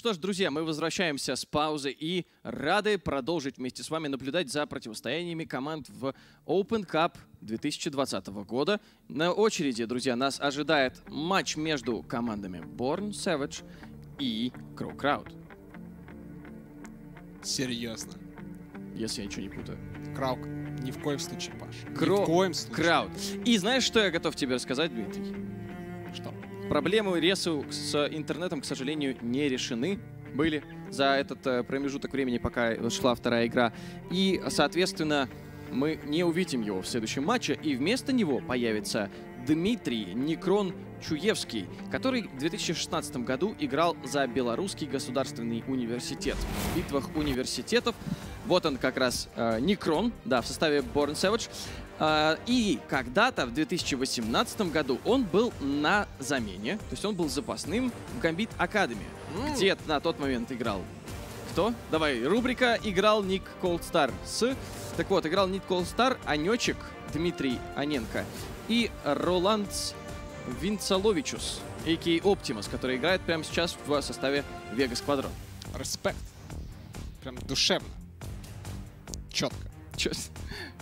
Что ж, друзья, мы возвращаемся с паузы и рады продолжить вместе с вами наблюдать за противостояниями команд в Open Cup 2020 года. На очереди, друзья, нас ожидает матч между командами Born Savage и Crow Crowd. Серьезно. Если я ничего не путаю. Краук, ни в коем случае, Паш. Кро... Ни в коем случае. Крауд. И знаешь, что я готов тебе рассказать, Дмитрий? Что? Проблемы Ресу с интернетом, к сожалению, не решены были за этот э, промежуток времени, пока шла вторая игра. И, соответственно, мы не увидим его в следующем матче, и вместо него появится Дмитрий Некрон Чуевский, который в 2016 году играл за Белорусский государственный университет. В битвах университетов вот он как раз э, Некрон, да, в составе Born Savage. Э, и когда-то в 2018 году он был на замене, то есть он был запасным в Gambit Academy, М. где на тот момент играл кто? Давай, рубрика «Играл Ник Колдстар» с... Так вот, играл Ник Колдстар, Анечек Дмитрий Аненко и Роланд Винцаловичус, а.к.а. Оптимус, который играет прямо сейчас в составе Вега Сквадрон. Респект. Прям душевно. Четко.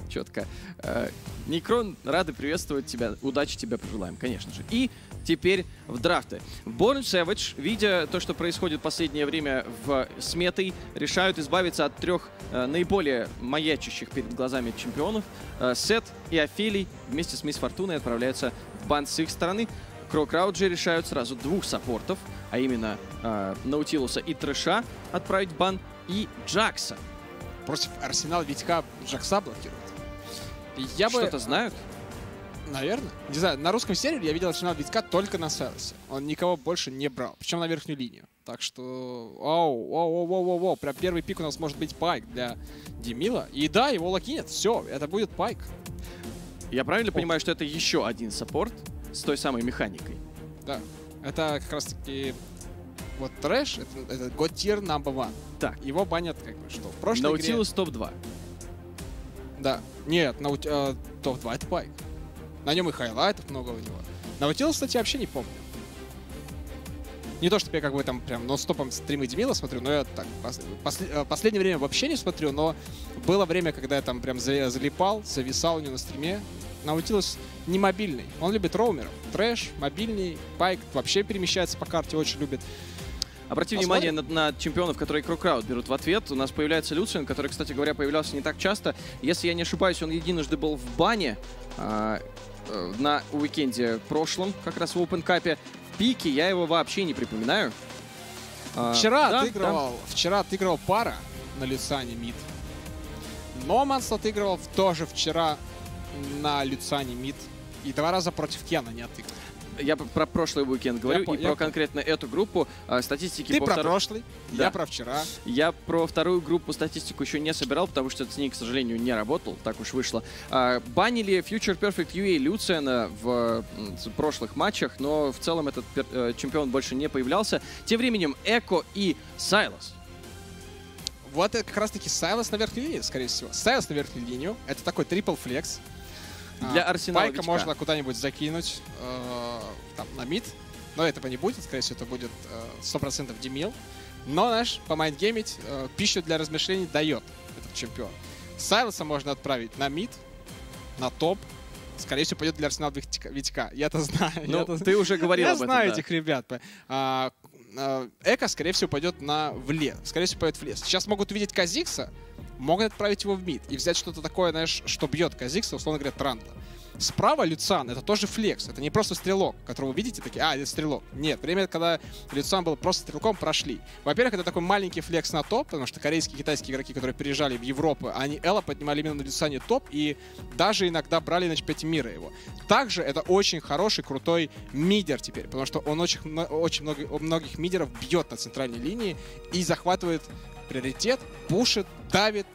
Четко. Э, Никрон, рады приветствовать тебя. Удачи тебе пожелаем, конечно же. И теперь в драфты. Born Savage, видя то, что происходит в последнее время в сметой, решают избавиться от трех э, наиболее маячащих перед глазами чемпионов. Э, Сет и Офелий вместе с Мисс Фортуной отправляются в бан с их стороны. Крокрауд решают сразу двух саппортов, а именно э, Наутилуса и Трэша отправить в бан, и Джакса. Против Арсенал Витька Джакса блокирует. Я бы, Что-то знают? наверное, не знаю, на русском сервере я видел Арсенал Витька только на Селосе. Он никого больше не брал, причем на верхнюю линию. Так что, оу, оу, оу, оу, оу, оу, прям первый пик у нас может быть Пайк для Демила. И да, его локинят, все, это будет Пайк. Я правильно понимаю, что это еще один саппорт с той самой механикой? Да, это как раз таки вот Трэш, это, это God Tier number one. Так, Его банят как бы что? В прошлой игре... Наутилус топ-2. Да. Нет, Наут... э, топ-2 это Пайк. На нем и хайлайтов много у него. Наутилус, кстати, вообще не помню. Не то, чтобы я как бы там прям нон-стопом стримы Демила смотрю, но я так пос- после- э, последнее время вообще не смотрю, но было время, когда я там прям за- залипал, зависал у него на стриме. Наутилус не мобильный, он любит роумеров. Трэш, мобильный, пайк вообще перемещается по карте, очень любит. Обрати Посмотрим. внимание на, на чемпионов, которые Crow Crowd берут в ответ. У нас появляется Люциан, который, кстати говоря, появлялся не так часто. Если я не ошибаюсь, он единожды был в бане а, э, на уикенде прошлом, как раз в Open Cup. В пике я его вообще не припоминаю. А, Вчера да, отыгрывал, вчера отыгрывал пара на Люциане mid. Номанс отыгрывал тоже вчера на Люцане мид. И два раза против Кена не отыгрывал. Я про прошлый уикенд говорю по- и я про конкретно эту группу. А, статистики Ты по про втор- прошлый, Да. я про вчера. Я про вторую группу статистику еще не собирал, потому что с ней, к сожалению, не работал, так уж вышло. А, банили Future Perfect UA Люциана в прошлых матчах, но в целом этот э, чемпион больше не появлялся. Тем временем Эко и Сайлос. Вот это как раз таки Сайлас на верхней линии, скорее всего. Сайлас на верхнюю линию. Это такой triple flex. Для А, Арсенала Пайка можно куда-нибудь закинуть э, там, на mid. Но этого не будет. Скорее всего, это будет э, 100% демил. Но нам по mindgame ить э, пищу для размышлений дает этот чемпион. Сайлоса можно отправить на mid, на топ. Скорее всего, пойдет для Арсенала Витька. Я-то знаю. Ну, я-то- ты уже говорил я об этом. знаю да. этих ребят. А, а, Эко, скорее всего, пойдет на в лес. Скорее всего, пойдет в лес. Сейчас могут увидеть Казикса, могут отправить его в мид и взять что-то такое, знаешь, что бьет Казикса, условно говоря, Трандла. Справа Люцан, это тоже флекс, это не просто стрелок, которого вы видите, такие, а, это стрелок. Нет, время, когда Люцан был просто стрелком, прошли. Во-первых, это такой маленький флекс на топ, потому что корейские и китайские игроки, которые приезжали в Европу, они Элла поднимали именно на Люцане топ и даже иногда брали на чемпионате мира его. Также это очень хороший, крутой мидер теперь, потому что он очень, очень много, многих мидеров бьет на центральной линии и захватывает приоритет, пушит, давит,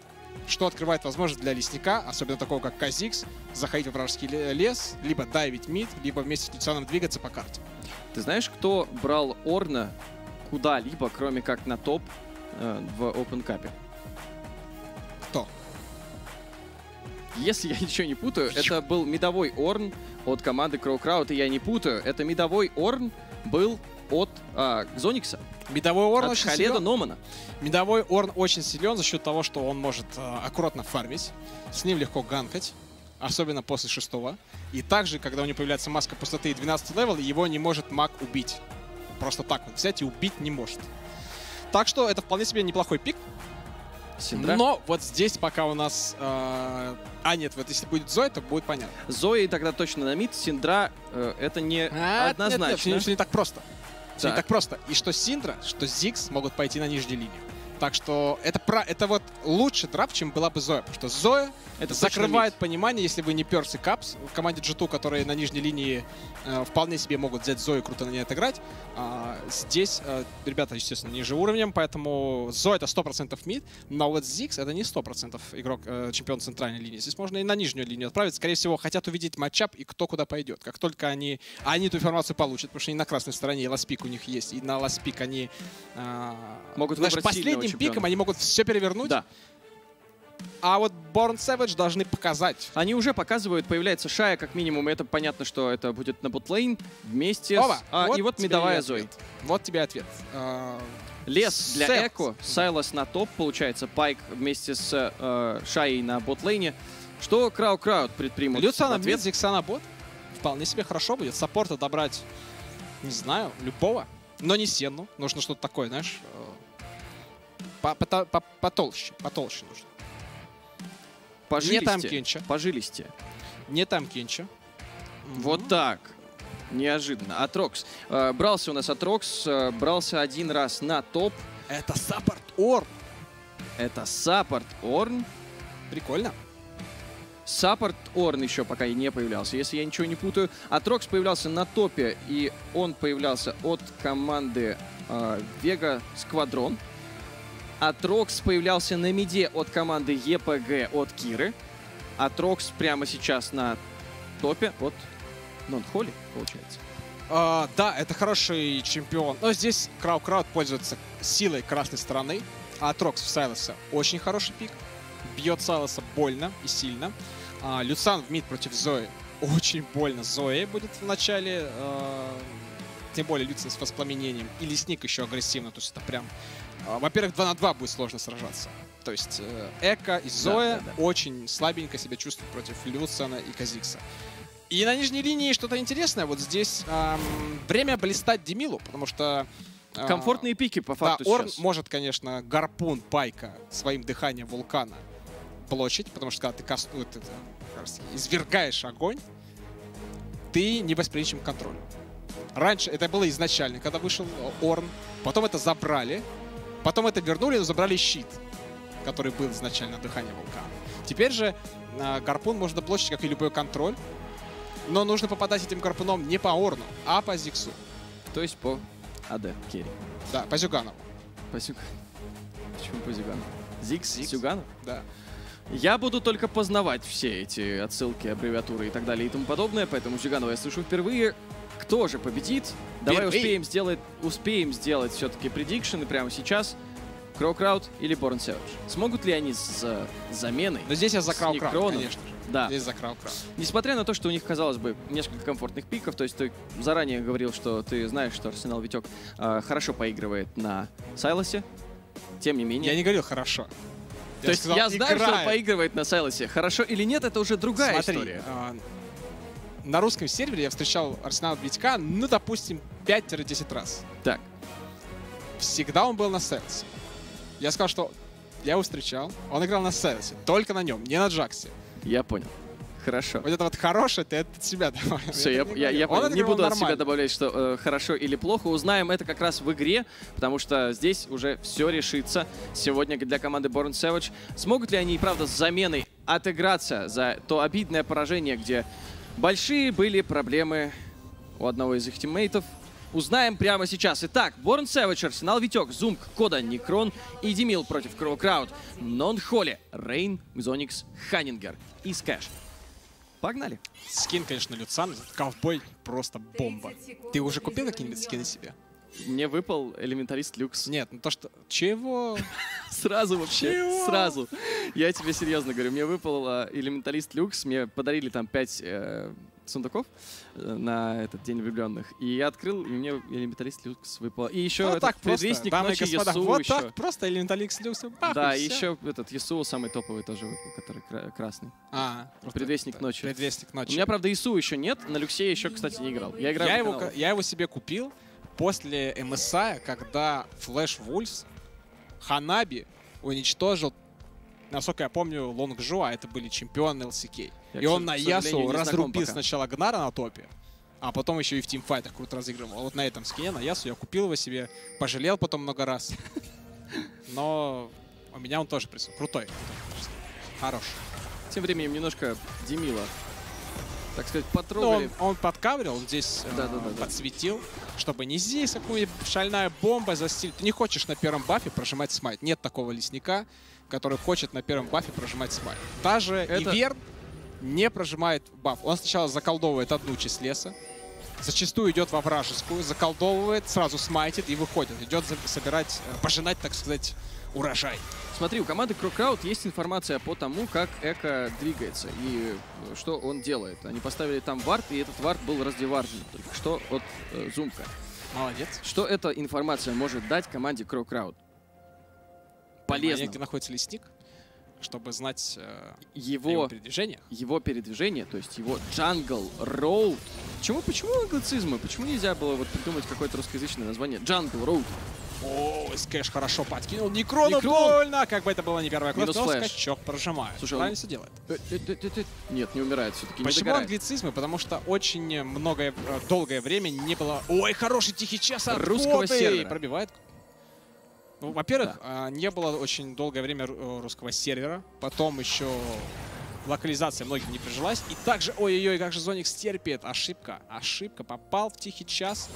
что открывает возможность для лесника, особенно такого как Казикс, заходить в вражеский ле- лес, либо дайвить мид, либо вместе с Люцианом двигаться по карте. Ты знаешь, кто брал Орна куда-либо, кроме как на топ э, в Open Cup? Кто? Если я ничего не путаю, Чё? это был мидовой Орн от команды Crow Crowd, и я не путаю, это мидовой Орн был от а, Зоникса. Мидовой Орн от очень Халеда силен. Номана. Мидовой Орн очень силен за счет того, что он может э, аккуратно фармить, с ним легко ганкать, особенно после шестого. И также, когда у него появляется маска пустоты и 12 левел, его не может маг убить. Просто так вот взять и убить не может. Так что это вполне себе неплохой пик. Синдра. Но вот здесь пока у нас... э, А, нет, вот если будет Зоя, то будет понятно. Зои тогда точно на мид. Синдра э, это не А, нет, однозначно. Нет, всё не- всё не так просто. Не Так. так просто. И что Синдра, что Зикс могут пойти на нижнюю линию. Так что это, про, это вот лучше драп, чем была бы Зоя. Потому что Зоя Это закрывает понимание, если вы не Перс и Капс в команде G2, которые на нижней линии вполне себе могут взять Зою и круто на ней отыграть. А, здесь э, ребята, естественно, ниже уровнем, поэтому Зоя это 100% mid, но вот Зиггс это не 100% игрок, э, чемпион центральной линии. Здесь можно и на нижнюю линию отправить. Скорее всего, хотят увидеть matchup и кто куда пойдет. Как только они, они эту информацию получат, потому что они на красной стороне, и last pick у них есть, и на last pick они Могут знаешь, последним пиком они могут все перевернуть, Да. А вот Born Savage должны показать, Они уже показывают, появляется Шая, как минимум, это понятно, что это будет на botlane вместе Опа, с... а, и вот медовая ответ. Вот тебе ответ. А, Лес для Сет. Эко, Сайлас на топ, получается, Пайк вместе с э, Шаей на ботлейне. Что Крау Крауд предпримут? Люциана в ответ? Мид, Зиксана Бот. Вполне себе хорошо будет. Саппорта добрать, не знаю, любого. Но не Сенну. Нужно что-то такое, знаешь, э, по- пото- по- потолще. Потолще нужно. По Не там жилисти. Кенча. По жилисти. Нет Там Кенча. Вот так. Неожиданно. Атрокс. Э, брался у нас Атрокс, э, брался один раз на топ. Это support Орн. Это Support Орн. Прикольно. Support Орн еще пока и не появлялся, если я ничего не путаю. Атрокс появлялся на топе, и он появлялся от команды э, Vega Squadron. Атрокс появлялся на миде от команды ЕПГ от Киры. Атрокс прямо сейчас на топе от Нонхоли, получается. А, да, это хороший чемпион. Но здесь Crow Crowd пользуется силой красной стороны. Атрокс в Сайласа очень хороший пик. Бьет Сайласа больно и сильно. А, Люциан в mid против Зои. Очень больно Зои будет в начале. а, тем более Люциан с воспламенением. И Лесник еще агрессивно. То есть это прям... а, во-первых, 2 на 2 будет сложно сражаться. То есть э, Эко и Зоя да, да. очень слабенько себя чувствуют против Люцана и Казикса. И на нижней линии что-то интересное. Вот здесь ам, время блистать Демилу, потому что... а, Комфортные пики, по Да, факту, Орн сейчас. может, конечно, гарпун Пайка своим дыханием вулкана блочить, потому что когда ты кас- вот это, извергаешь огонь, ты не восприимчив к контролю. Раньше это было изначально, когда вышел Орн, потом это забрали, потом это вернули, но забрали щит, который был изначально дыхание вулкана. Теперь же а, гарпун можно блочить, как и любой контроль, но нужно попадать этим гарпуном не по Орну, а по Зиксу. То есть по АД, Керри. Да, по Зюганову. По Зюгану. Почему по Зюгану? Зикс, Зикс. Зюгану? Да. Я буду только познавать все эти отсылки, аббревиатуры и так далее и тому подобное, поэтому Зюганова я слышу впервые. Кто же победит? Давай Впервые. успеем сделать, успеем сделать все-таки предикшены прямо сейчас. Crow Crowd или Born Savage? Смогут ли они с э, заменой? Но здесь я за Crow Crowd, Некроном. конечно же. Да. Здесь за Crow Crowd. Несмотря на то, что у них, казалось бы, несколько комфортных пиков, то есть ты заранее говорил, что ты знаешь, что Арсенал Витек э, хорошо поигрывает на Сайласе, тем не менее. Я не говорил хорошо. то есть сказал, я знаю, что он играет. поигрывает на Сайласе. Хорошо или нет, это уже другая Смотри, история. а, на русском сервере я встречал Арсенал Витька, ну, допустим, 5-10 раз. Так, Всегда он был на Селсе. Я сказал, что я его встречал, он играл на Селсе, только на нем, не на Джаксе. я понял. Хорошо. Вот это вот хорошее, ты это от себя добавил. Все, я, не я, я. Он. Не буду от себя нормально. добавлять, что э, хорошо или плохо. Узнаем это как раз в игре, потому что здесь уже все решится сегодня для команды Born Savage. Смогут ли они, правда, с заменой отыграться за то обидное поражение, где большие были проблемы у одного из их тиммейтов? Узнаем прямо сейчас. Итак, Born Savage, Арсенал Витек, Зумк, Кода, Некрон и Демил против Crow Crowd. Нон Холли, Рейн, Зоникс, Ханингер и Скэш. Погнали. Скин, конечно, Люциан, ковбой просто бомба. Ты уже купил какие-нибудь скины себе? Мне выпал элементарист люкс. Нет, ну то, что... Чего? Сразу вообще, Чего? сразу. Я тебе серьезно говорю, мне выпал э, элементалист люкс, мне подарили там 5 сундуков э, на этот день влюбленных. И я открыл, и мне элементалист люкс выпал. И еще Вот этот предвестник ночи господа, Ясу вот еще. так просто элементаликс люкс. бах, Да, и еще этот Ясу самый топовый тоже выпал, который кра- красный. А, Предвестник ночи. Предвестник У ночи. меня, правда, Ису еще нет, на Люксе еще, кстати, не играл. Я играю я, его, я его себе купил после MSI, когда Flash Wolves Ханаби уничтожил, насколько я помню, Лонгжу, а это были чемпионы LCK. Я, и он на Ясу разрубил сначала Гнара на топе, а потом еще и в тимфайтах круто разыгрывал. Вот на этом скине, на Ясу, я купил его себе, пожалел потом много раз. Но у меня он тоже присутствует. Крутой. Хорош. Тем временем немножко Демила, так сказать, Ну, потрогали. он, он подкаврил, он здесь э, Да-да-да-да. подсветил, чтобы не здесь какую-нибудь шальная бомба застилила. Ты не хочешь на первом бафе прожимать smite. Нет такого лесника, который хочет на первом бафе прожимать smite. Даже Это- Иверн не прожимает buff. Он сначала заколдовывает одну часть леса, зачастую идет во вражескую, заколдовывает, сразу smite ит и выходит. Идет собирать, э, пожинать, так сказать, урожай. Смотри, у команды Crow Crowd есть информация по тому, как Эко двигается и э, что он делает. Они поставили там ward, и этот вард был раздеваржен только что от э, Зумка. Молодец. Что эта информация может дать команде Crow Crowd? Полезно. Где находится лесник, чтобы знать э, Его, его передвижениях. его передвижение, то есть его jungle road. Почему, почему англицизмы? Почему нельзя было вот придумать какое-то русскоязычное название? Jungle road. О, Скэш хорошо подкинул. Некрону Некрон! больно! Как бы это было не первая кровь, но flash. скачок прожимает. Слушай, он- Правильно все делает. Э, э, э. Нет, не умирает все-таки. Почему англицизмы? Потому что очень многое, долгое время не было... Ой, хороший тихий час от Русского сервера. Пробивает. Ну, во-первых, а, не было очень долгое время ру- русского сервера. Потом еще локализация многим не прижилась. И также, ой-ой-ой, как же Зоникс терпит. Ошибка. Ошибка. Попал в тихий час.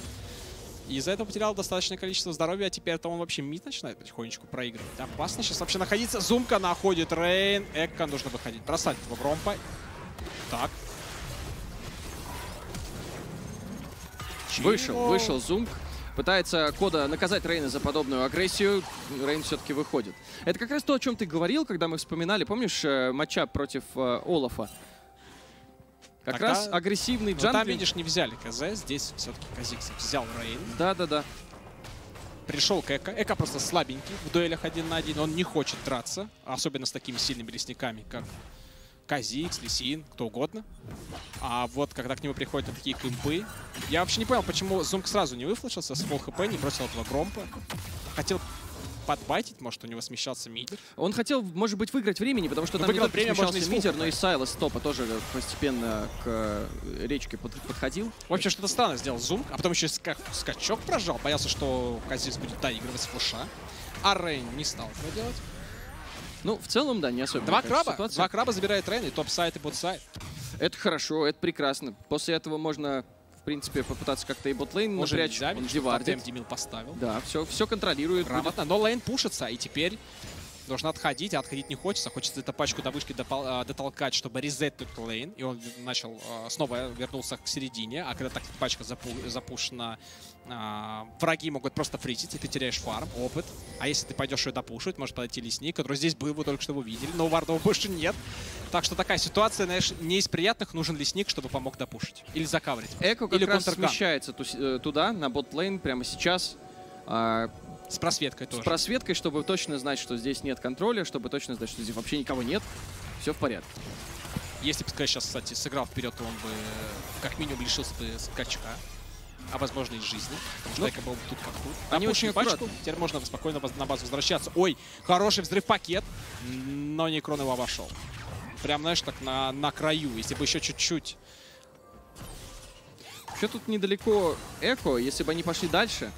И из-за этого потерял достаточное количество здоровья, а теперь-то он вообще мид начинает потихонечку проигрывать. Опасно сейчас вообще находиться. Зумка находит Рейн. Экка нужно выходить. Бросать его Громпа. Так. Вышел, вышел Зумк. Пытается Кода наказать Рейна за подобную агрессию. Рейн все-таки выходит. Это как раз то, о чем ты говорил, когда мы вспоминали, помнишь, э, матчап против э, Олафа? Как Тогда- раз агрессивный Но там, видишь, не взяли КЗ. Здесь все-таки Казикс взял Рейн. Да-да-да. Пришел к Эко. Эко просто слабенький в дуэлях один на один. Он не хочет драться. Особенно с такими сильными лесниками, как Казикс, Лисин, кто угодно. А вот когда к нему приходят такие кемпы... Я вообще не понял, почему Зумк сразу не выфлешился с фул хп, не бросил этого Громпа. Хотел подбайтить, может, у него смещался мидер. Он хотел, может быть, выиграть времени, потому что Ну, там не выиграл только время, можно смещался Митер, фулкой. но и Сайлос топа тоже постепенно к э, речке под- подходил. В общем, что-то странно сделал Зум, а потом еще ска- скачок прожал. Боялся, что Казикс будет доигрывать с флеша. А Рейн не стал этого делать. Ну, в целом, да, не особенно. Два краба. ситуация. Два краба забирает Рейн и топ-сайт и бот-сайт. Это хорошо, это прекрасно. После этого можно, принципе, попытаться как-то и ботлейн напрячь. нельзя, Он Демил поставил. Да, все, все контролирует. Грамотно. Но лейн пушится, и теперь нужно отходить, а отходить не хочется. Хочется эту пачку до вышки а, дотолкать, чтобы резетнуть лейн. И он начал, а, снова вернулся к середине. А когда так пачка запу- запушена, а, враги могут просто фризить, и ты теряешь фарм, опыт. А если ты пойдешь ее допушить, может подойти лесник, который здесь был, вы только что его видели, но у Вардова больше нет. Так что такая ситуация, знаешь, не из приятных, нужен лесник, чтобы помог допушить. Или закаврить. Эко как Или раз смещается э, туда, на ботлейн, прямо сейчас. С просветкой с тоже. просветкой, чтобы точно знать, что здесь нет контроля, чтобы точно знать, что здесь вообще никого нет. Все в порядке. Если бы Скай сейчас, кстати, сыграл вперед, то он бы э, как минимум лишился бы скачка. А возможно и жизни. Потому что Ну, Эко был бы тут как тут. они очень пачку. Теперь можно спокойно на базу возвращаться. Ой, хороший взрывпакет. Но Некрон его обошел. Прям, знаешь, так на, на краю. Если бы еще чуть-чуть. Вообще тут недалеко Эко, если бы они пошли дальше.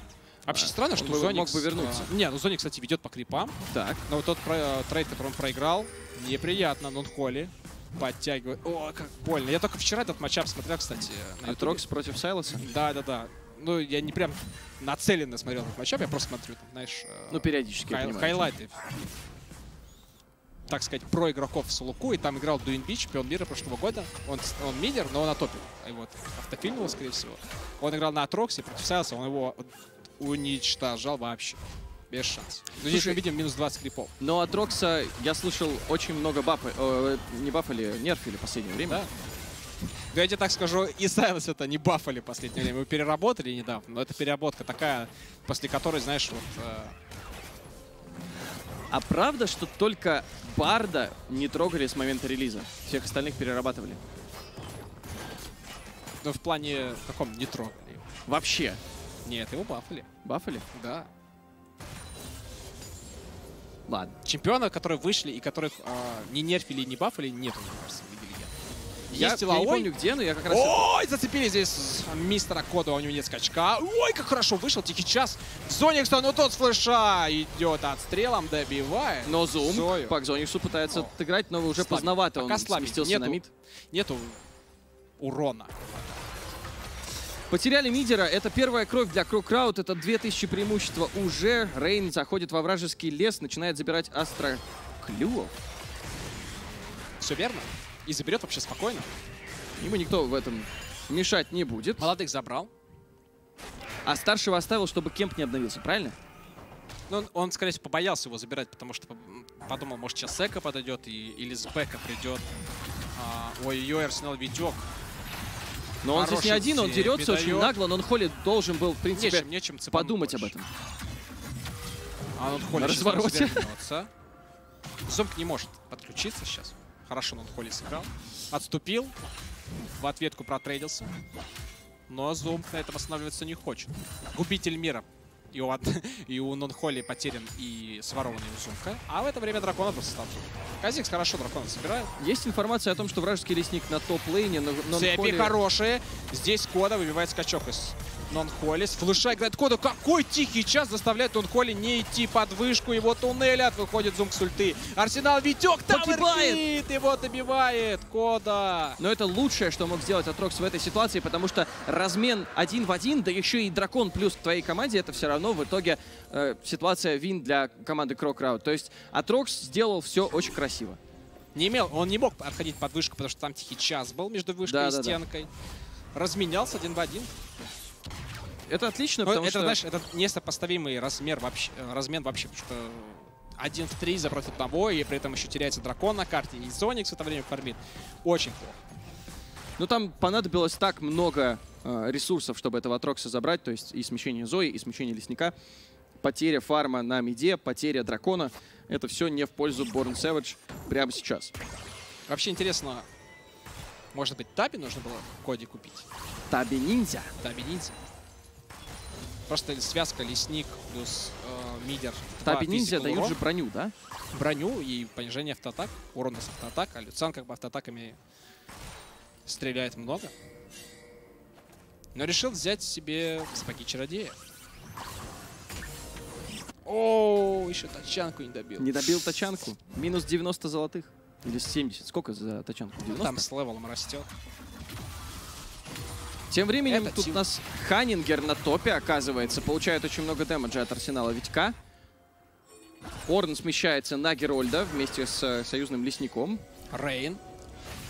Вообще странно, что бы- мог бы вернуться. а, не, ну Зоник, кстати, ведет по крипам. Так, Но вот тот про- э, trade, который он проиграл, неприятно. Нонхоли подтягивает. О, как больно. Я только вчера этот matchup смотрел, кстати, ютубе. Атрокс против Сайласа. Да, да, да. Ну, я не прям нацеленно смотрел этот matchup, я просто смотрю, там, знаешь, э, Ну, периодически, хай- хайлайты. Так сказать, про игроков в соло queue, и там играл Doinb, чемпион мира прошлого года. Он, он мидер, но он топил. И вот автофильнул, скорее всего. Он играл на Атроксе против Сайласа, он его уничтожал вообще. Без шансов. Но здесь мы видим минус 20 крипов. Но Атрокса я слышал очень много бафа, э, не бафали, нерфили в последнее время. Да? Да я тебе так скажу, и Сайлос это не бафали в последнее время. Мы переработали недавно, но это переработка такая, после которой, знаешь, вот... э, А правда, что только Барда не трогали с момента релиза? Всех остальных перерабатывали? ну, в плане каком не трогали. Вообще. Нет, его бафали. Бафали? Да. Ладно. Чемпионы, которые вышли и которых а, не нерфили и не бафали, нет, мне кажется, в Лиге Легенд. Я, Есть я не Илаой. помню где, но я как раз... Ой, зацепили здесь мистера Кода, у него нет скачка. Ой, как хорошо вышел, тихий час. Зоникса, ну тот с флеша идет отстрелом, добивает. Но Зум Зою. по Зониксу пытается О. отыграть, но уже Слабенько. поздновато Пока он слабенько. сместился Нету. на мид. Нету урона. Потеряли мидера. Это первая кровь для Crowcrowd. Это 2000 преимущества уже. Рейн заходит во вражеский лес, начинает забирать Астра Клюов. Все верно. И заберет вообще спокойно. Ему никто в этом мешать не будет. Молодых забрал. А старшего оставил, чтобы кемп не обновился, правильно? Но он, он, скорее всего, побоялся его забирать, потому что подумал, может, сейчас Сека подойдет и, или с Бека придет. А, Ой-ой-ой, Арсенал Витек. Но он здесь не один, он дерется очень нагло, но он Холли должен был, в принципе, Нечем, нечем подумать об больше. этом. А он Холли На развороте. Зомб не может подключиться сейчас. Хорошо, он Холли сыграл. Отступил. В ответку протрейдился. Но Зомб на этом останавливаться не хочет. Губитель мира. И у, од- и у Нонхоли потерян и сворованный у Зумка. А в это время дракона просто стал. Казикс хорошо дракона собирает. Есть информация о том, что вражеский лесник на топ-лейне, но, Цепи Холли- хорошие. Здесь Кода выбивает скачок из Нон-Холли. С флеша играет Кода. Какой тихий час заставляет Нон-Холли не идти под вышку. Его туннелят. Выходит зум с ульты. Арсенал Витек. Погибает! Его добивает. Кода. Но это лучшее, что мог сделать Атрокс в этой ситуации, потому что размен один в один, да еще и дракон плюс к твоей команде, это все равно в итоге э, ситуация вин для команды Крокрауд. То есть Атрокс сделал все очень красиво. Не имел, он не мог отходить под вышку, потому что там тихий час был между вышкой Да, и да, да. стенкой. Разменялся один в один. Это отлично, Ну, потому это, что... знаешь, это несопоставимый размер вообще, э, размен вообще, потому что один в три за против одного, и при этом еще теряется дракон на карте, и Зоникс в это время фармит. Очень плохо. Ну, там понадобилось так много э, ресурсов, чтобы этого Атрокса забрать, то есть и смещение Зои, и смещение Лесника. Потеря фарма на миде, потеря дракона. Это все не в пользу Борн Savage прямо сейчас. Вообще интересно, может быть, Таби нужно было в коде купить? Таби Ниндзя. Просто связка лесник плюс э, мидер. Таби Ниндзя дают урон, же броню, да? броню и понижение автоатак, урона с автоатак, а Люциан как бы автоатаками стреляет много. Но решил взять себе сапоги чародея. О, еще тачанку не добил. Не добил тачанку. Минус 90 золотых. Или 70. Сколько за тачанку? 90? Там с левелом растет. Тем временем Это тут у нас Ханингер на топе, оказывается. Получает очень много дэмэджа от арсенала Витька. Орн смещается на Герольда вместе с э, союзным лесником. Рейн.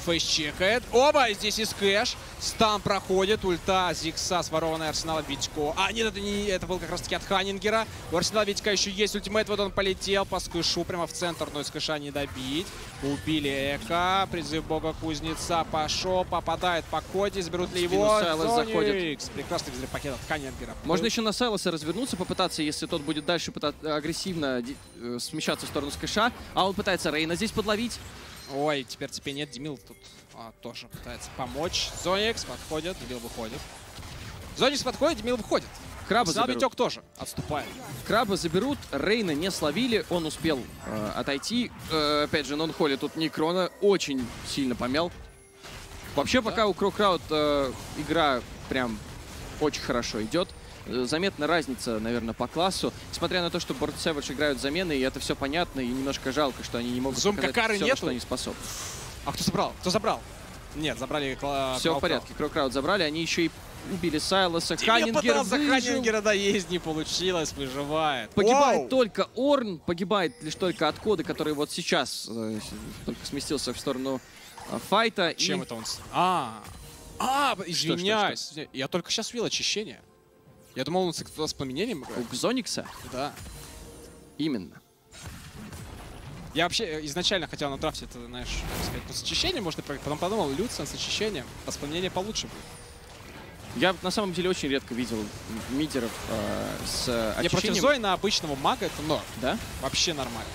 Фейс чекает. Оба, здесь и скэш. Стан проходит. Ульта Зикса, сворованная Арсенала Витько. А, нет, это не это был как раз таки от Ханингера. У Арсенала Витька еще есть ультимейт. Вот он полетел по скэшу прямо в центр, но из скэша не добить. Убили Эко. Призыв бога Кузнеца пошел. Попадает по коде. Заберут ли его? Сайлос заходит. Прекрасный взрыв пакет от Ханингера. Можно еще на Сайлоса развернуться, попытаться, если тот будет дальше агрессивно э, смещаться в сторону скэша. А он пытается Рейна здесь подловить. Ой, теперь теперь нет. Демил тут а, тоже пытается помочь. Зоникс подходит. Демил выходит. Зоникс подходит, Демил выходит. Краба Арсенал заберут. Витек тоже отступает. Краба заберут, Рейна не словили, он успел э, отойти. Э, опять же, Нон-Холли тут Некрона очень сильно помял. Вообще, пока у Крокрауд э, игра прям очень хорошо идет. Э, Заметна разница, наверное, по классу. Несмотря на то, что Борд Savage играют замены, и это все понятно, и немножко жалко, что они не могут Зум показать на нету? что они способны. А кто забрал? Кто забрал? Нет, забрали Кла... Все в порядке, Крокрауд забрали, они еще и убили Сайлоса. Демил Ханингер пытался выжил. Ханингера доесть, не получилось, выживает. Погибает Оу! только Орн, погибает лишь только от кода, который вот сейчас э, только сместился в сторону э, файта. Чем и... это он... А, а, что, извиняюсь. Я только сейчас видел очищение. Я думал, он с, с пламенением играет. У Кзоникса Да. именно. Я вообще э, изначально хотел на драфте это, знаешь, как сказать, ну, с очищением можно проиграть. Потом подумал, Люциан с очищением, воспламенение получше будет. Я на самом деле очень редко видел мидеров э, с Не против очищением. Зои на обычного мага это норм. Да? Вообще нормально.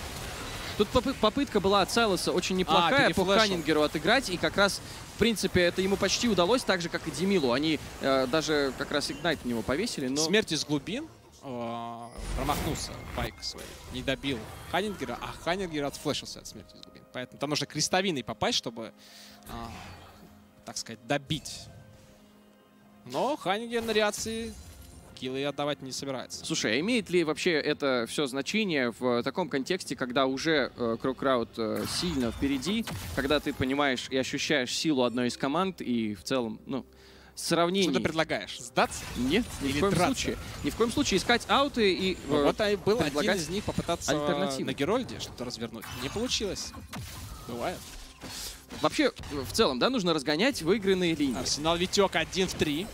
Тут попы- попытка была от Сайлоса очень неплохая по перефлешил. Ханингеру отыграть, и как раз, в принципе, это ему почти удалось, так же, как и Демилу. Они э, даже как раз игнайт на него повесили, но... Смерть из глубин э, промахнулся Пайк свой, не добил Ханингера, а Ханингер отфлешился от смерти из глубин. Поэтому там нужно крестовиной попасть, чтобы, э, так сказать, добить. Но Ханингер на реакции киллы отдавать не собирается. Слушай, а имеет ли вообще это все значение в таком контексте, когда уже э, Крокраут э, сильно впереди, когда ты понимаешь и ощущаешь силу одной из команд, и в целом, ну, сравнение... Что ты предлагаешь? Сдаться? Нет, ни Или в коем драться? случае. Ни в коем случае искать ауты и... Ну, э, вот и был один из них попытаться на Герольде что-то развернуть. Не получилось. Бывает. Вообще, э, в целом, да, нужно разгонять выигранные линии. Арсенал Витек 1 в 3.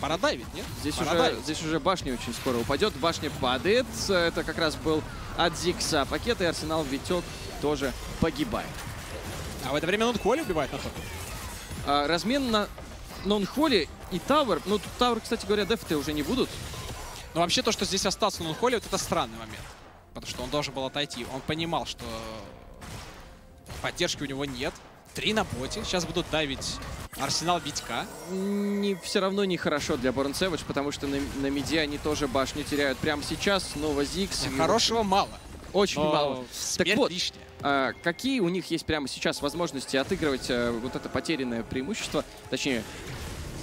Пора дайвить, нет? Здесь Пора уже, здесь уже башня очень скоро упадет. Башня падает. Это как раз был от Зикса пакет, и Арсенал Витек тоже погибает. А в это время Нунхоли убивает на топ. А, размен на Нонхоли и tower. Ну, тут tower, кстати говоря, дефты уже не будут. Но вообще то, что здесь остался Нунхоли, вот это странный момент. Потому что он должен был отойти. Он понимал, что поддержки у него нет. Три на боте. Сейчас будут давить Арсенал Витька. Не, все равно нехорошо для Борн Сэвидж, потому что на, на миде они тоже башню теряют прямо сейчас. Снова Зикс. Хорошего мало. Очень но мало. смерть вот, лишняя. А, какие у них есть прямо сейчас возможности отыгрывать э, вот это потерянное преимущество, точнее,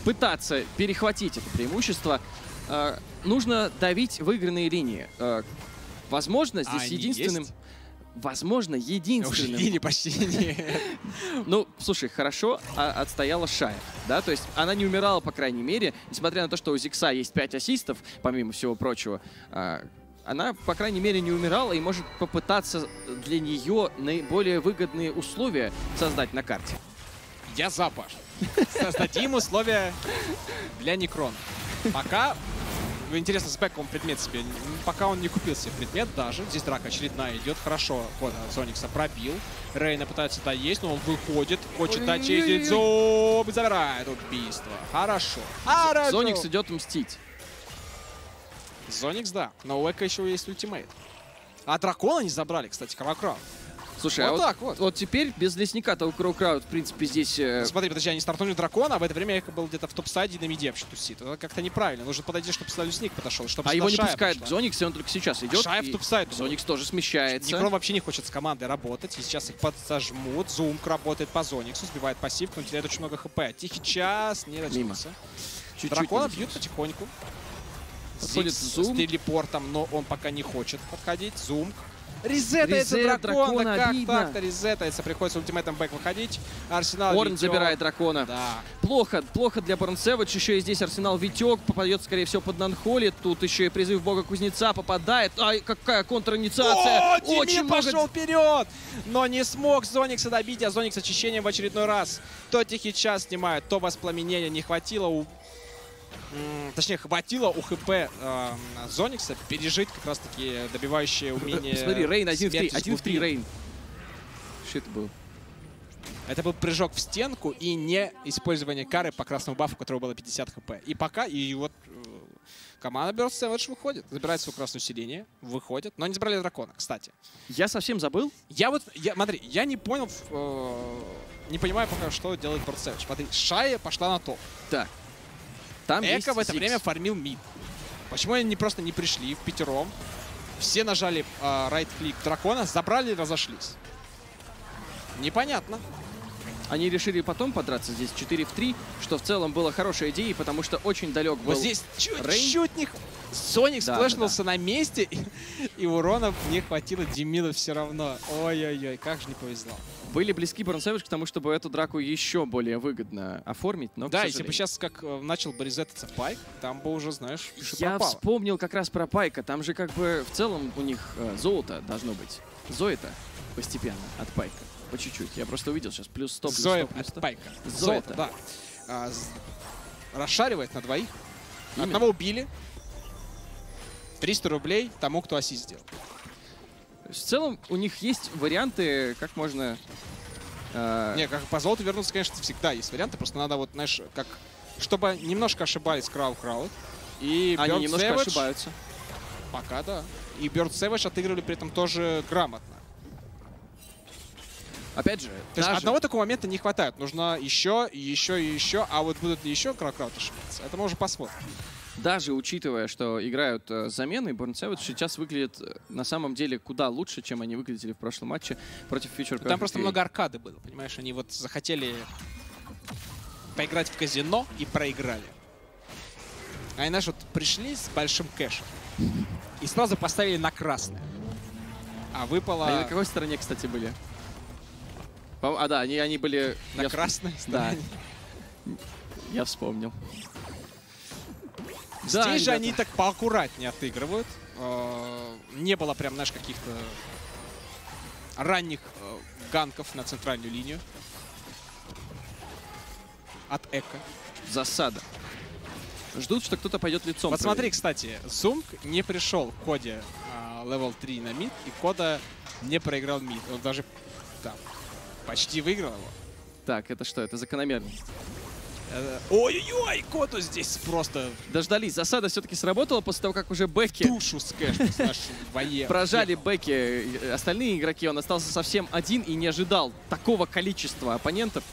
пытаться перехватить это преимущество, А, нужно давить выигранные линии. А, возможно, А здесь они единственным... есть? Возможно, единственным... Или почти не. Ну, слушай, хорошо а, отстояла Шая, да, то есть она не умирала, по крайней мере, несмотря на то, что у Зикса есть 5 ассистов, помимо всего прочего, а, она, по крайней мере, не умирала и может попытаться для нее наиболее выгодные условия создать на карте. Я за Паш. Создадим условия для Некрона. Пока, интересно, с бэком предмет себе, пока он не купил себе предмет даже, здесь драка очередная идет, хорошо, ход от Зоникса пробил, Рейна пытается доесть, но он выходит, хочет дочистить зуб, забирает убийство. Хорошо. Хорошо. Зоникс идет мстить. Зоникс, да, но у Эка еще есть ультимейт. А дракона не забрали, кстати, Кровокрав. Слушай, а Вот вот, так вот. вот теперь без лесника-то у Crowcrowd, в принципе, здесь... э, Смотри, подожди, они стартанули дракона, а в это время Эко был где-то в top side 'е на миде вообще тусит. Это как-то неправильно. Нужно подойти, чтобы сюда лесник подошел, чтобы а его не Шая пускает пошла. Зоникс, и он только сейчас идет. Шая в top side. Зоникс тоже смещается. Некрон вообще не хочет с командой работать, и сейчас их подзажмут. Зумк работает по Зониксу, сбивает пассивку, он теряет очень много хп. Тихий час, не родился. Чуть-чуть Дракона не бьют потихоньку. Подходит Зикс Зум. с телепортом, но он пока не хочет подходить. Зумк. Резетается Резет дракон, дракона, да как обидно. так-то резетается, приходится ультимейтом бэк выходить. Арсенал Орн ведет. забирает дракона. Да. Плохо, плохо для Борн Сэвидж. Еще и здесь Арсенал Витек попадет, скорее всего, под Нанхоли. Тут еще и призыв бога Кузнеца попадает. Ай, какая контр-инициация. О, Очень много... пошел вперед! Но не смог Зоникса добить, а Зоникс очищением в очередной раз. То тихий час снимает, то воспламенения не хватило у... Точнее, хватило у ХП э, Зоникса пережить как раз-таки добивающее умение... Смотри, Рейн 1 в 3. смерти с 1 в 3 глубин. Рейн. Что это было? Это был прыжок в стенку и не использование кары по красному бафу, у которого было 50 хп. И пока, и вот э, команда Burst Savage выходит, забирает свое красное усиление, выходит, но не забрали дракона, кстати. Я совсем забыл. Я вот, я, смотри, я не понял, э, не понимаю пока, что делает Burst Savage. Смотри, Шая пошла на топ. Так. Там Эко в это Зикс. время фармил мид. Почему они не просто не пришли в пятером? Все нажали райт-клик дракона, забрали и разошлись. Непонятно. Они решили потом подраться здесь 4 в 3, что в целом было хорошей идеей, потому что очень далек был. Вот здесь чуть-чуть не... Соник Да, сплэшнулся на месте, и, и урона не хватило Демила все равно. Ой-ой-ой, как же не повезло. Были близки Борн к тому, чтобы эту драку еще более выгодно оформить, но, Да, если бы сейчас как э, начал бы резетаться Пайк, там бы уже, знаешь, Я пропало. вспомнил как раз про Пайка. Там же как бы в целом у них э, золото должно быть. Зоита постепенно от Пайка. По чуть-чуть. Я просто увидел сейчас. Плюс 100, плюс 100, Зоя плюс от 100. Пайка. Зоя-то. Золото, да. А, расшаривает на двоих. Именно. Одного убили. 300 рублей тому, кто ассист сделал. В целом, у них есть варианты, как можно... э, Не, как по золоту вернуться, конечно, всегда есть варианты. Просто надо вот, знаешь, как... Чтобы немножко ошибались Крау Крауд. И они Bird немножко Savage- ошибаются. Пока да. И Bird Savage отыгрывали при этом тоже грамотно. Опять же, То есть одного такого момента не хватает. Нужно еще, еще, и еще. А вот будут ли еще Крау Крауд ошибаться? Это мы уже посмотрим. Даже учитывая, что играют э, замены, Savage сейчас выглядит э, на самом деле куда лучше, чем они выглядели в прошлом матче против Future Там просто много аркады было, понимаешь? Они вот захотели поиграть в казино и проиграли. Они, знаешь, вот пришли с большим кэшем и сразу поставили на красное. А выпало Они на какой стороне, кстати, были? А, да, они, они были... на я, красной Да, стороне. я вспомнил. Здесь Да, же ребята. они так поаккуратнее отыгрывают. Э, Не было прям, знаешь, каких-то ранних э, ганков на центральную линию. От Эко. Засада. Ждут, что кто-то пойдет лицом. Вот смотри, кстати, Зумк не пришел в коде а, level 3 на мид, и Кода не проиграл мид. Он даже там почти выиграл его. Так, это что? Это закономерно. Э, Ой-ой-ой, Коду здесь просто Дождались. Засада все-таки сработала после того, как уже Бекки душу наш вое. прожали Бекки. Остальные игроки, он остался совсем один и не ожидал такого количества оппонентов.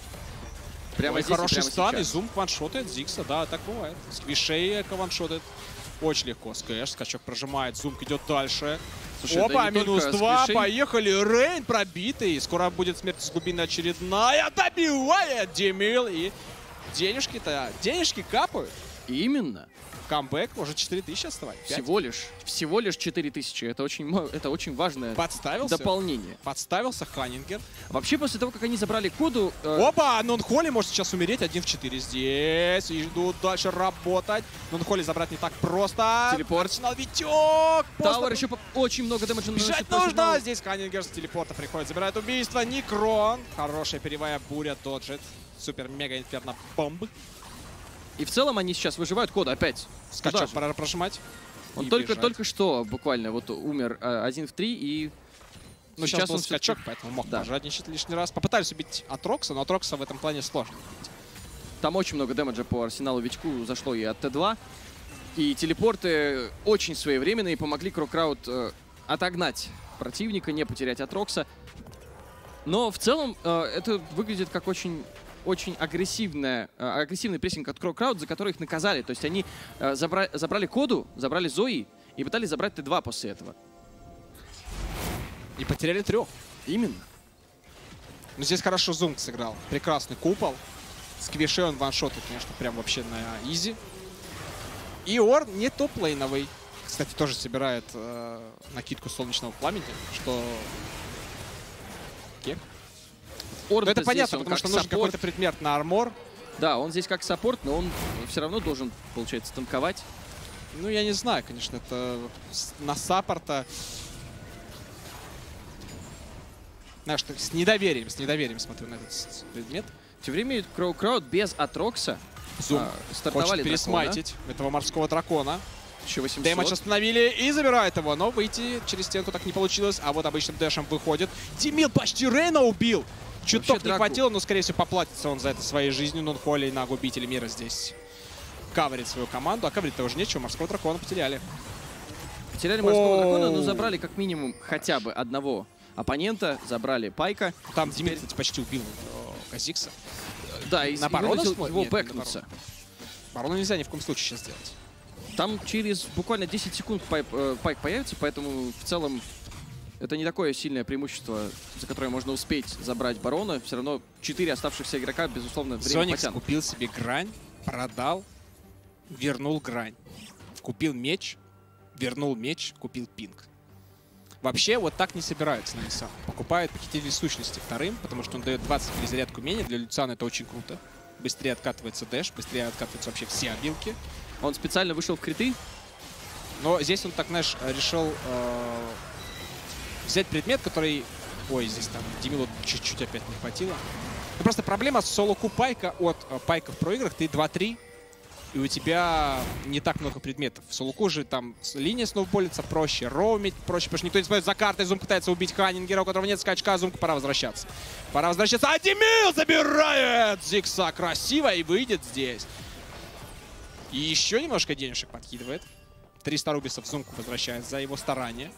Прямо Ой, здесь хороший прямо стан, и. Зумк ваншотает Зикса, да, так бывает. Сквишей ваншотает. Очень легко. Скэш, скачок прожимает, Зумк идет дальше. Слушай, да Опа, только минус два, Сквишей. поехали, Рейн пробитый. Скоро будет смерть с глубины очередная, добивает Демил и денежки-то, денежки капают. Именно. Камбэк, уже 4000 оставать. Пять. Всего лишь. Всего лишь 4000. Это очень, это очень важное Подставился. дополнение. Подставился Ханнингер. Вообще, после того, как они забрали коду, э, Опа, Нонхоли может сейчас умереть. 1 в 4 здесь. И идут дальше работать. Нонхоли забрать не так просто. Телепорт. Арсенал Витек. Tower еще по- очень много дэмэджа наносит Бежать нужно! одного. Здесь Ханнингер с телепорта приходит, забирает убийство. Никрон. Хорошая перевая буря, доджит. Super Mega Inferno Bomb. И в целом они сейчас выживают кода опять. Скачок пора прожимать. Он только, бежать. только что буквально вот умер э, один в три и Ну, сейчас, был он скачок, поэтому мог Да. пожадничать лишний раз. Попытались убить Атрокса, но Атрокса в этом плане сложно. Там очень много дэмэджа по арсеналу Витьку зашло и от Т2. И телепорты очень своевременные помогли Crowcrowd э, отогнать противника, не потерять Атрокса. Но в целом э, это выглядит как очень очень агрессивная, э, агрессивный прессинг от Crowcrowd, за который их наказали. То есть они э, забра- забрали коду, забрали Зои и пытались забрать Т2 после этого. И потеряли трех. Именно. Но здесь хорошо Зумк сыграл. Прекрасный купол. Сквишей он ваншотит, конечно, прям вообще на изи. И Орн топ-лейновый. Кстати, тоже собирает э, накидку солнечного пламени, что... Кек. Орн это понятно, он потому что нужен какой-то предмет на armor. Да, он здесь как саппорт, но он все равно должен, получается, танковать. Ну, я не знаю, конечно, это на саппорта. Знаешь, с недоверием, с недоверием смотрю на этот предмет. Тем временем Crowcrowd без Атрокса Зум а, стартовали хочет дракона. пересмайтить этого морского дракона. 1800. Дэмэдж остановили и забирает его, но выйти через стенку так не получилось, а вот обычным дэшем выходит. Демил почти Рейна убил! Чуток не драку- хватило, но, скорее всего, поплатится он за это своей жизнью. Но Холли и на губитель мира здесь каверит свою команду. А каверить-то уже нечего, морского дракона потеряли. Потеряли морского Оу. дракона, но забрали как минимум хотя бы одного оппонента. Забрали Пайка. Там Демил, кстати, почти убил э, Казикса. Да, и, На и вынудил его Нет, бэкнуться. Барона нельзя ни в коем случае сейчас сделать. Там через буквально 10 секунд Пайп, э, Пайк появится, поэтому в целом это не такое сильное преимущество, за которое можно успеть забрать барона. Все равно 4 оставшихся игрока, безусловно, время Соникс потянут. купил себе грань, продал, вернул грань. Купил меч, вернул меч, купил пинг. Вообще, вот так не собираются на Nissan. Покупают похититель сущности вторым, потому что он дает 20 перезарядок умения. Для Люциана это очень круто. Быстрее откатывается дэш, быстрее откатываются вообще все обилки. Он специально вышел в криты. Но здесь он так, знаешь, решил э, взять предмет, который... Ой, здесь там Демилу чуть-чуть опять не хватило. Ну, просто проблема с соло-ку Пайка от э, Пайка в проиграх. Ты 2-3, и у тебя не так много предметов. В Сулуку же там линия сноуболится проще, роумить проще, потому что никто не смотрит за картой. Зум пытается убить Ханингера, у которого нет скачка. Зумка, пора возвращаться. Пора возвращаться. А Демил забирает Зикса красиво и выйдет здесь. И еще немножко денежек подкидывает. 300 рубисов Зумку возвращает за его старание.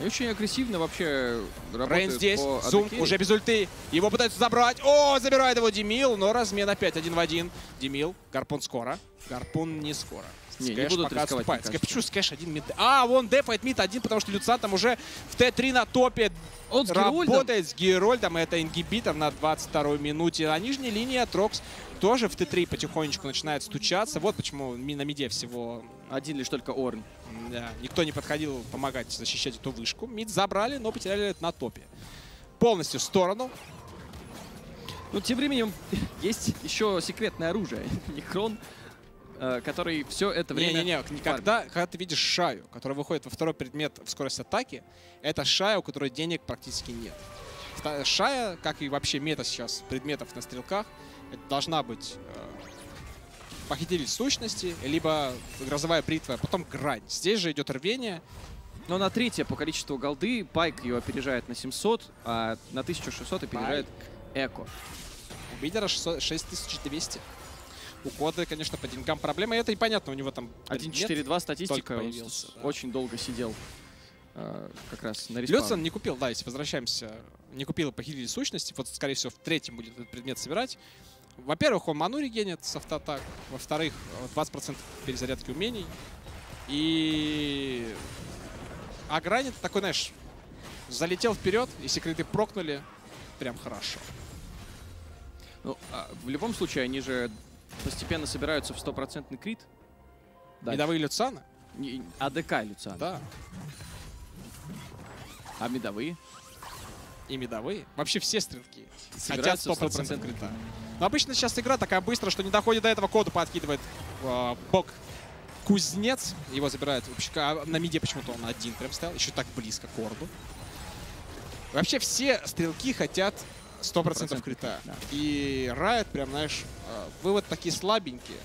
И очень агрессивно вообще работает Рейн здесь, по Зум уже без ульты. Его пытаются забрать. О, забирает его Демил, но размен опять один в один. Демил, Гарпун скоро. Гарпун не скоро. Не, не Скэш будут пока рисковать, отступает. Скэш, кажется. почему Скэш один мид? А, вон дефает мид один, потому что Люциан там уже в Т3 на топе Он с Герольдом. работает с Герольдом. Это ингибитор на 22 минуте. На нижней линии Трокс тоже в Т3 потихонечку начинает стучаться. Вот почему на миде всего Один лишь только Орн. да, никто не подходил помогать защищать эту вышку. Мид забрали, но потеряли на топе. Полностью в сторону. Ну, тем временем есть еще секретное оружие. Некрон, э, который все это время... Не-не-не, когда, когда ты видишь Шаю, которая выходит во второй предмет в скорость атаки, это Шая, у которой денег практически нет. Шая, как и вообще мета сейчас предметов на стрелках, это должна быть э, похититель сущности, либо грозовая бритва, а потом грань. Здесь же идет рвение. Но на третье по количеству голды Пайк ее опережает на 700, а на 1600 опережает Эко. У Бидера 600 6200. У Коды, конечно, по деньгам проблема. И это непонятно, у него там предмет. 1.4.2 статистика, появился, да. очень долго сидел э, как раз на респауне. Люцен не купил, да, если возвращаемся, не купил похититель сущности. Вот, скорее всего, в третьем будет этот предмет собирать. Во-первых, он ману регенит с автоатак. Во-вторых, э, 20% перезарядки умений. И... А гранит такой, знаешь, залетел вперед, и секреты прокнули. Прям хорошо. Ну, а в любом случае, они же постепенно собираются в стопроцентный крит. Дальше. Медовые Люцана? Не- АДК Люциан. Да. А медовые? И медовые. Вообще все стрелки. Хотят Собираются в 100% 100% крита. Но обычно сейчас игра такая быстрая, что не доходит до этого. Коду подкидывает э, бок Кузнец. Его забирает. А на миде почему-то он один прям стоял. Еще так близко к Орду. Вообще все стрелки хотят 100% 100% крита. да. И Riot прям, знаешь, э, вывод такие слабенькие,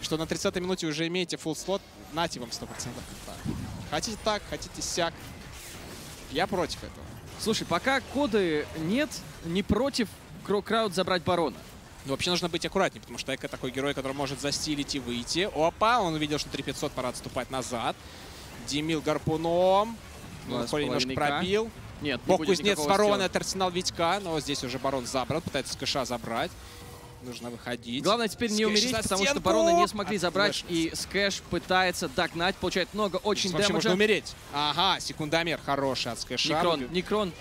что на 30-й минуте уже имеете full слот, нате вам 100% крита. Хотите так, хотите сяк. Я против этого. Слушай, пока коды нет, не против Крауд забрать барона. Но вообще нужно быть аккуратнее, потому что Эко такой герой, который может застилить и выйти. Опа, он увидел, что 3500, пора отступать назад. Демил гарпуном. Ну, немножко пробил. Нет, не Бог кузнец ворованный от арсенал Витька, но здесь уже барон забрал, пытается с кэша забрать. Нужно выходить. Главное теперь не Скэш умереть, за потому что барона не смогли забрать, и Скэш пытается догнать, получает много очень Здесь вообще можно дэмэджа. умереть. Ага, секундомер хороший от скэша. Некрон, Некрон.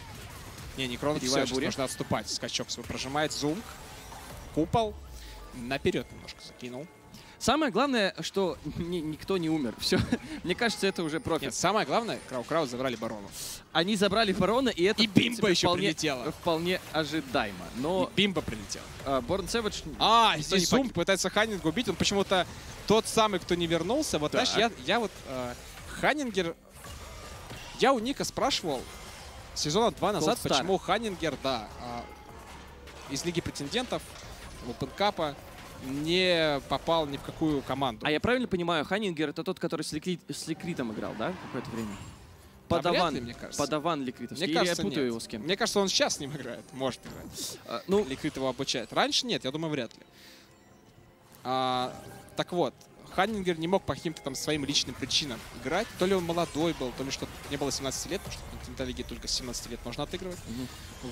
Не, Некрон все, нужно отступать. Скачок свой прожимает. Зум. Купол. Наперед немножко закинул. Самое главное, что ни- никто не умер. Все, мне кажется, это уже профит. Нет, самое главное, Crowcrowd забрали барону. Они забрали барона, и это И бимба еще вполне, прилетела. вполне ожидаемо. Но И бимба прилетел. Борн Сэвидж... А, здесь погиб. пытается Ханнинга убить. Он почему-то тот самый, кто не вернулся. Вот, Так. знаешь, я, я вот... э, Ханнингер... Я у Ника спрашивал сезона два назад, Cold Star. почему Ханнингер, да, а, из Лиги претендентов, Open Cup 'а, не попал ни в какую команду. А я правильно понимаю, Ханингер это тот, который с, Ликрит- с Ликритом играл, да, какое-то время? Подаван, ли, мне кажется. подаван Ликритовский. Мне Или кажется, я путаю нет. его с кем-то. Мне кажется, он сейчас с ним играет. Может играть. А, ну, Ликрит его обучает. Раньше нет, я думаю, вряд ли. А, так вот, Ханнингер не мог по каким-то там своим личным причинам играть. То ли он молодой был, то ли что не было 17 лет, потому что в континентальной лиге только с 17 лет можно отыгрывать. Мгм.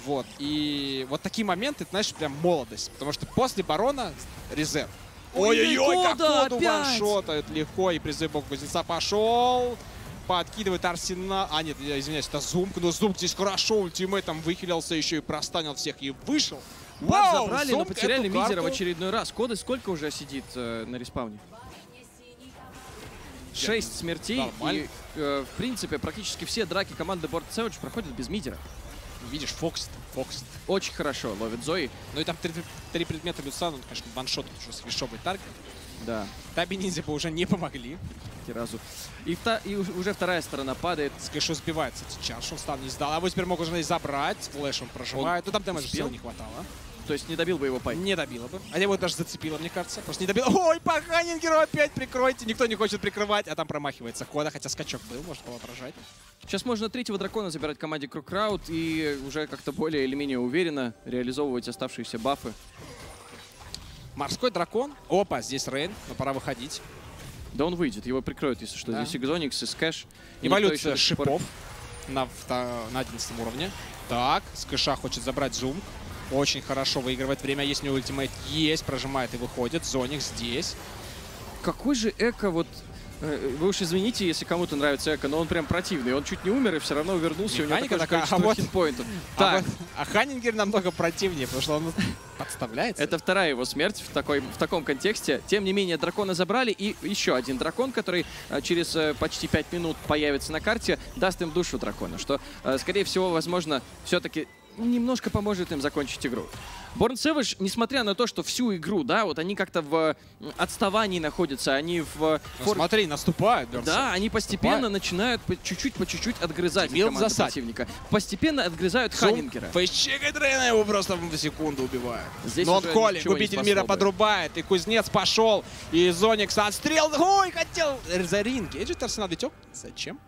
Вот. И вот такие моменты, ты знаешь, прям молодость. Потому что после барона резерв. Ой-ой-ой, как воду опять! ваншотают легко. И призыв бог кузнеца пошел. Подкидывает арсенал. А, нет, я извиняюсь, это Зумк. Но Зумк здесь хорошо ультимейтом выхилился еще и простанил всех и вышел. Вау, забрали, но потеряли эту мидера в очередной раз. Коды сколько уже сидит э, на респауне? Шесть смертей. Нормально. И, э, в принципе, практически все драки команды Борт Сэвидж проходят без мидера. Видишь, Фокс, Фокс. Очень хорошо ловит Зои. Ну и там три, три предмета Люцана, он, конечно, ваншот уже с вишовый таргет. Да, Таби ниндзя бы уже не помогли. ни разу. И, вта- и уж- уже вторая сторона падает. Скэшу сбивается сейчас, он стан не сдал. А вот теперь могут уже забрать. Флэш он прожимает. ну там дэмэджа не хватало. То есть не добил бы его Пайк. Не добила бы. А я его даже зацепила, мне кажется. Просто не добила. Ой, по Ханингеру опять прикройте. Никто не хочет прикрывать, а там промахивается хода. Хотя скачок был, может воображать. Сейчас можно третьего дракона забирать команде Крукраут и уже как-то более или менее уверенно реализовывать оставшиеся бафы. Морской дракон. Опа, здесь Рейн, но пора выходить. Да он выйдет, его прикроют, если что. Да. Здесь Экзоникс и Эволюция сих пор- шипов на, на 11 уровне. Так, Скэша хочет забрать зум. Очень хорошо выигрывает время. Есть у него ультимейт. Есть, прожимает и выходит. Зоник здесь. Какой же Эко вот... э, Вы уж извините, если кому-то нравится Эко, но он прям противный. Он чуть не умер и все равно вернулся. и у него Механика такая, а вот- хитпоинтов. А, Так, вот- а Ханингер намного противнее, потому что он подставляется. это вторая его смерть в, такой, в таком контексте. Тем не менее, дракона забрали. И еще один дракон, который э, через э, почти 5 минут появится на карте, даст им душу дракона. Что, скорее всего, возможно, все-таки немножко поможет им закончить игру. Борн Savage, несмотря на то, что всю игру, да, вот они как-то в отставании находятся, они в э, Ну, фор- смотри, наступает. Бернсайд. Да, они постепенно Наступает. начинают по чуть-чуть, по чуть-чуть отгрызать Демил в команду противника. Постепенно отгрызают Ханингера. Фейсчекает Рейна, его просто в секунду убивают. Здесь Но он Коли, губитель мира подрубает, и Кузнец пошел, и Зоникс отстрел. Ой, хотел за ринг. Эджитерс надо тек. Зачем?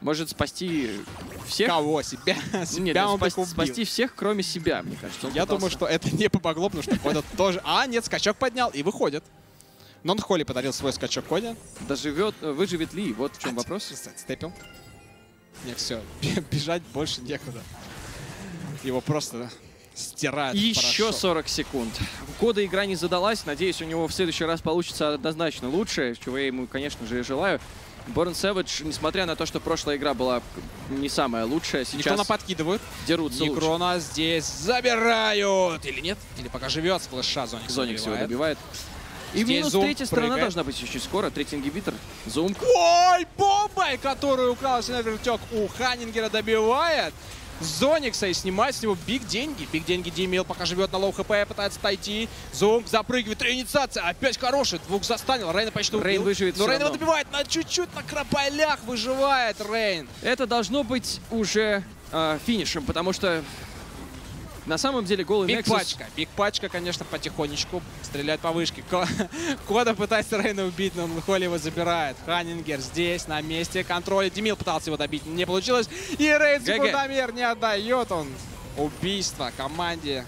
Может спасти всех? Кого? Себя? Нет, Себя он спас- спасти всех, кроме себя, мне кажется. Я пытался. думаю, что это не помогло, потому что Кода тоже... А, нет, скачок поднял и выходит. Нон Холли подарил свой скачок Коде. Доживет, э, выживет ли? Вот в чем вопрос. Степил. Не, все, бежать больше некуда. Его просто стирает. Еще порошок. 40 секунд. Кода игра не задалась. Надеюсь, у него в следующий раз получится однозначно лучше, чего я ему, конечно же, и желаю. Борн Сэвидж, несмотря на то, что прошлая игра была не самая лучшая, Некрона сейчас подкидывают. дерутся лучше. Некрона здесь забирают. Или нет? Или пока живет с флеша Зоник. Зоник его добивает. И Здесь минус третья сторона прыгает. должна быть очень скоро. Третий ингибитор. Зум. Ой, бомбой, которую украл Синевертек у Ханингера добивает. Зоникса и снимает с него биг деньги. Биг деньги Димил пока живет на лоу хп, пытается отойти. Зум запрыгивает, реинициация, опять хороший. Двух застанил, Рейна почти убил. Рейн выживет Но Рейн его добивает на чуть-чуть, на крополях выживает Рейн. Это должно быть уже э, финишем, потому что на самом деле голый Биг Nexus... пачка. Биг пачка, конечно, потихонечку стреляет по вышке. Ко- Кода пытается Рейна убить, но Холли его забирает. Ханингер здесь, на месте. Контроль. Демил пытался его добить, не получилось. И Рейн секундомер не отдает он. Убийство команде.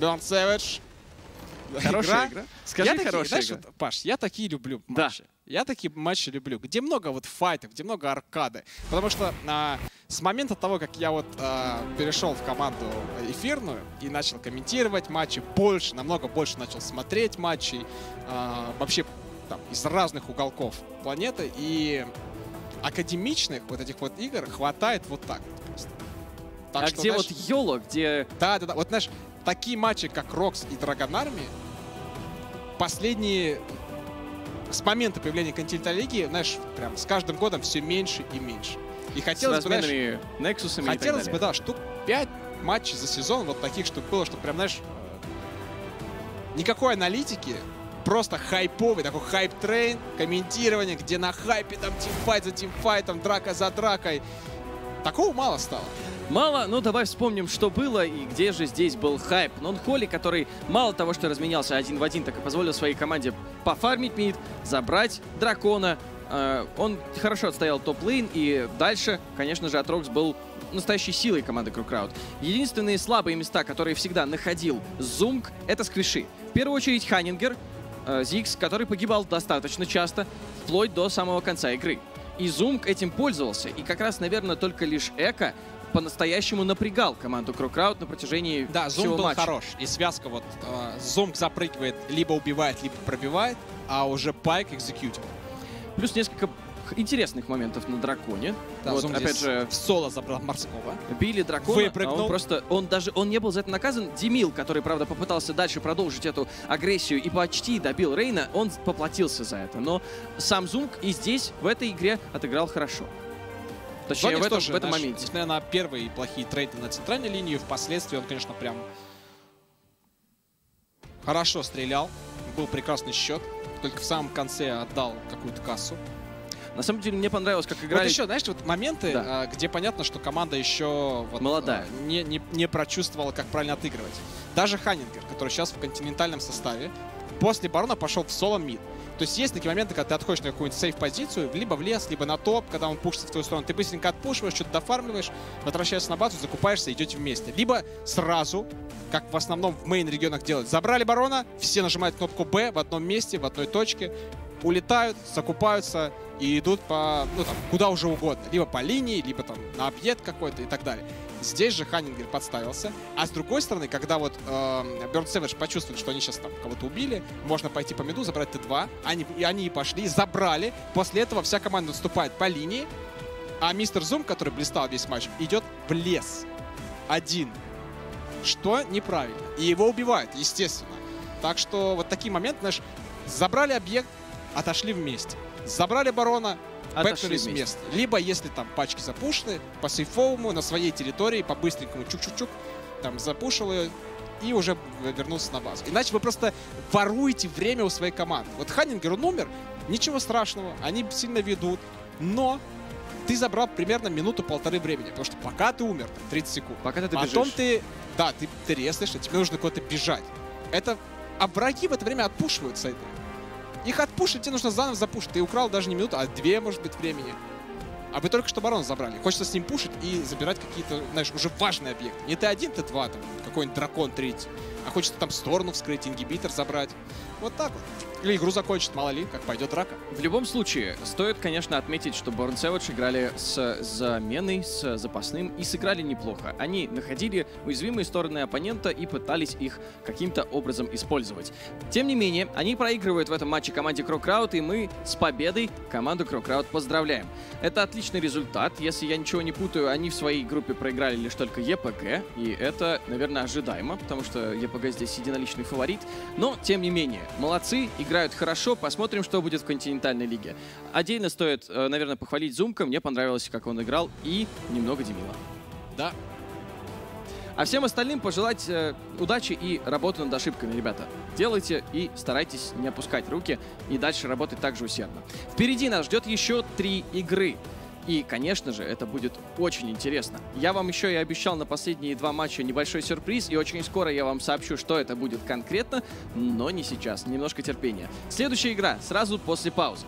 Берн Сэвидж. Хорошая игра. Скажи, я такие, хорошая знаешь, игра. вот, Паш, я такие люблю Да. Матчи. Я такие матчи люблю, где много вот файтов, где много аркады. Потому что а, с момента того, как я вот а, перешел в команду эфирную и начал комментировать матчи, больше, намного больше начал смотреть матчей, а, вообще там, из разных уголков планеты, и академичных вот этих вот игр хватает вот так вот просто. Так а что, где знаешь, вот Йоло, где да, да, да. Вот знаешь, такие матчи, как Рокс и Драгон Арми, последние с момента появления Континентальной лиги, знаешь, прям с каждым годом все меньше и меньше. И с хотелось бы, знаешь, так хотелось бы, да, штук 5 матчей за сезон, вот таких, чтобы было, чтобы прям, знаешь, э, никакой аналитики, просто хайповый, такой hype train, комментирование, где на хайпе там teamfight за teamfight ом, драка за дракой. Такого мало стало. Мало, ну давай вспомним, что было и где же здесь был хайп. Нон Холли, который мало того, что разменялся один в один, так и позволил своей команде пофармить мид, забрать дракона. Э, Он хорошо отстоял top lane, и дальше, конечно же, Атрокс был настоящей силой команды CrowCrowd. Единственные слабые места, которые всегда находил Зумк, это squishy. В первую очередь Ханингер, э, Зикс, который погибал достаточно часто, вплоть до самого конца игры. И Зумк этим пользовался. И как раз, наверное, только лишь Эко по-настоящему напрягал команду CrowCrowd на протяжении Да, зум всего был матча. хорош. И связка вот э, зум запрыгивает, либо убивает, либо пробивает, а уже пайк execute ил. Плюс несколько интересных моментов на драконе. Да, вот, зум опять же, в соло забрал морского. били дракона, а Выпрыгнул. он просто, он даже, он не был за это наказан. Демил, который, правда, попытался дальше продолжить эту агрессию и почти добил Рейна, он поплатился за это. Но сам Зумк и здесь, в этой игре, отыграл хорошо. Точнее, Зоникс в этом, тоже, в этом знаешь, моменте. Несмотря на первые плохие трейды на центральной линии, впоследствии он, конечно, прям хорошо стрелял. Был прекрасный счет. Только в самом конце отдал какую-то кассу. На самом деле мне понравилось, как играли... Вот еще, знаешь, вот моменты, Да. а, где понятно, что команда еще вот, Молодая. а, не, не, не прочувствовала, как правильно отыгрывать. Даже Ханингер, который сейчас в континентальном составе, после барона пошел в соло мид. То есть есть такие моменты, когда ты отходишь на какую-нибудь сейф-позицию, либо в лес, либо на топ, когда он пушится в твою сторону. Ты быстренько отпушиваешь, что-то дофармливаешь, возвращаешься на базу, закупаешься, идете вместе. Либо сразу, как в основном в мейн-регионах делают, забрали барона, все нажимают кнопку Б в одном месте, в одной точке, улетают, закупаются и идут по, ну там, куда уже угодно. Либо по линии, либо там на объект какой-то и так далее. Здесь же Ханингер подставился. А с другой стороны, когда вот э, Бёрд Сэвидж почувствовали, что они сейчас там кого-то убили, можно пойти по миду, забрать Т2. Они, и они и пошли, забрали. После этого вся команда наступает по линии. А мистер Зум, который блистал весь матч, идет в лес. Один. Что неправильно. И его убивают, естественно. Так что вот такие моменты, знаешь, забрали объект, отошли вместе. Забрали барона, бэкнули с места. Либо, если там пачки запушены, по сейфовому, на своей территории, по-быстренькому, чук-чук-чук, там запушил ее и уже вернулся на базу. Иначе вы просто воруете время у своей команды. Вот Ханингер, он умер, ничего страшного, они сильно ведут, но ты забрал примерно минуту-полторы времени, потому что пока ты умер, там, 30 секунд, Пока ты Потом добежишь. ты, да, ты, ты резнешь, а тебе нужно куда-то бежать. Это, а враги в это время отпушиваются это. Их отпушить, тебе нужно заново запушить. Ты украл даже не минуту, а две, может быть, времени. А вы только что барона забрали. Хочется с ним пушить и забирать какие-то, знаешь, уже важные объекты. Не ты один, ты два, там, какой-нибудь дракон третий. А хочется там сторону вскрыть, ингибитор забрать. Вот так вот. Или игру закончить, мало ли, как пойдет драка. В любом случае, стоит, конечно, отметить, что Born Savage играли с заменой, с запасным и сыграли неплохо. Они находили уязвимые стороны оппонента и пытались их каким-то образом использовать. Тем не менее, они проигрывают в этом матче команде CrowCrowd, и мы с победой команду CrowCrowd поздравляем. Это отличный результат. Если я ничего не путаю, они в своей группе проиграли лишь только ЕПГ, и это, наверное, ожидаемо, потому что ЕПГ здесь единоличный фаворит. Но, тем не менее, молодцы, играют хорошо, посмотрим, что будет в континентальной лиге. Отдельно стоит, э, наверное, похвалить Зумка, мне понравилось, как он играл, и немного Демила. Да, А всем остальным пожелать э, удачи и работы над ошибками, ребята. Делайте и старайтесь не опускать руки и дальше работать так же усердно. Впереди нас ждет еще три игры. И, конечно же, это будет очень интересно. Я вам еще и обещал на последние два матча небольшой сюрприз, и очень скоро я вам сообщу, что это будет конкретно, но не сейчас. Немножко терпения. Следующая игра сразу после паузы.